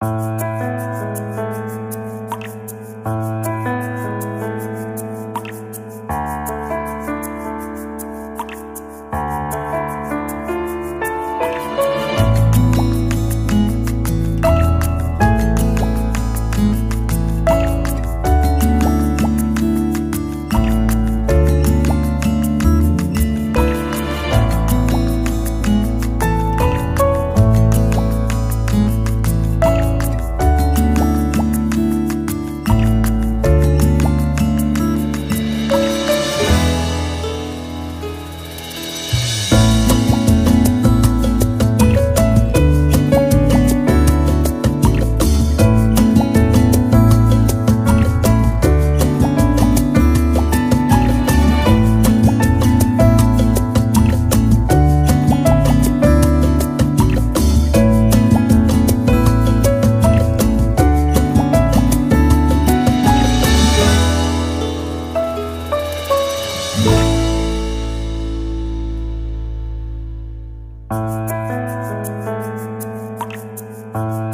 Música thank you